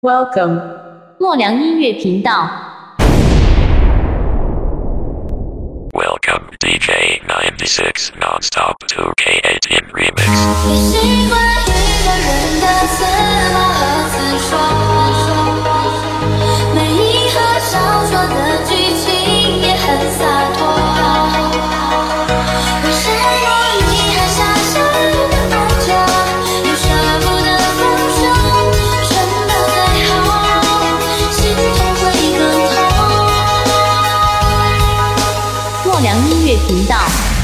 Welcome，莫良音乐频道。Welcome DJ 96 Nonstop 2K18 Remix。音乐频道。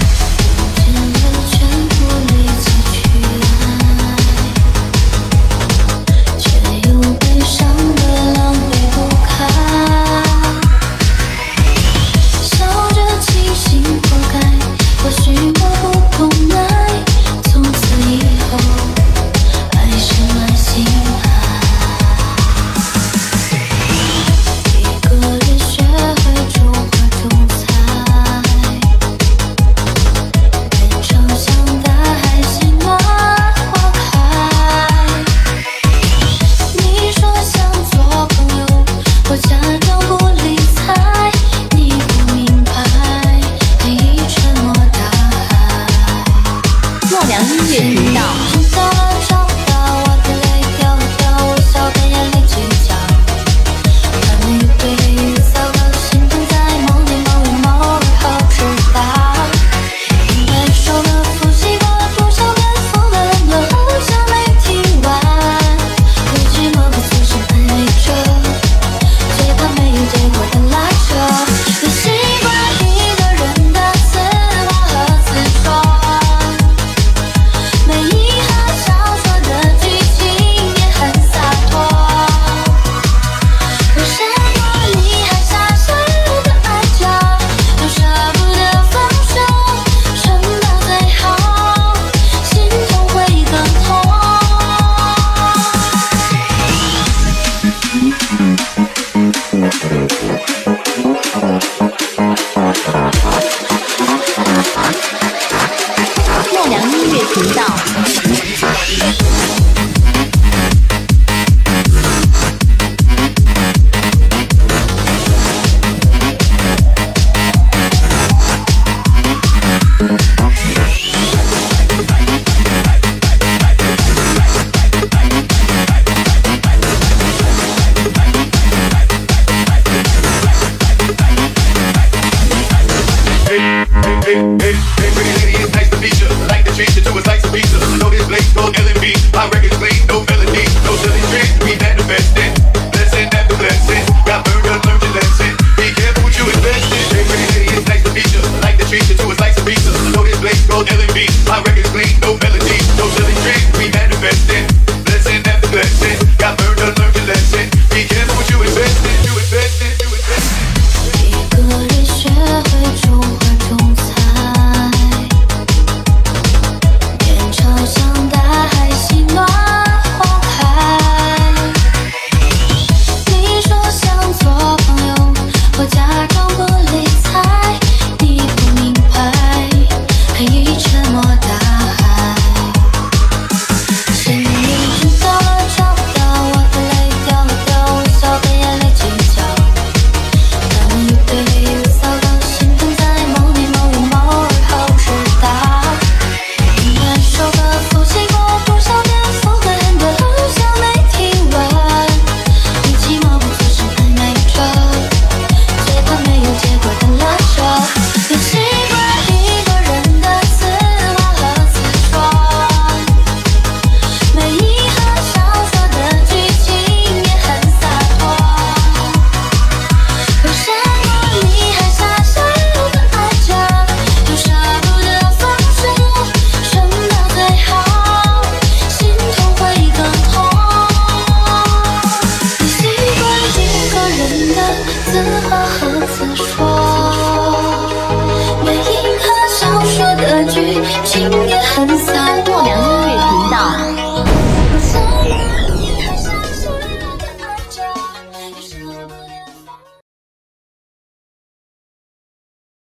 梦良音乐频道。Pretty lady, it's nice to meet you. Like to treat you to, a nice to meet you. Know this place called LB. 此话何此说？原应和小说的剧情也很洒脱。